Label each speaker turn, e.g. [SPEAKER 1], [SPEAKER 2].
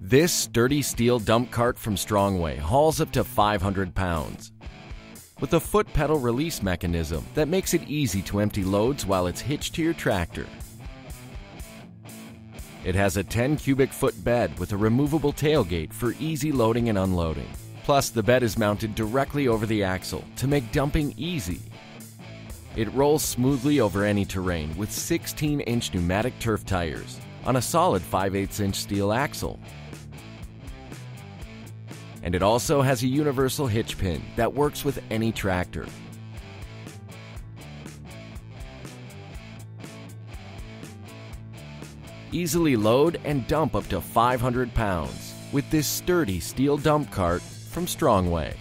[SPEAKER 1] This sturdy steel dump cart from Strongway hauls up to 500 pounds. With a foot pedal release mechanism that makes it easy to empty loads while it's hitched to your tractor. It has a 10 cubic foot bed with a removable tailgate for easy loading and unloading. Plus, the bed is mounted directly over the axle to make dumping easy. It rolls smoothly over any terrain with 16 inch pneumatic turf tires on a solid 5 8 inch steel axle. And it also has a universal hitch pin that works with any tractor. Easily load and dump up to 500 pounds with this sturdy steel dump cart from Strongway.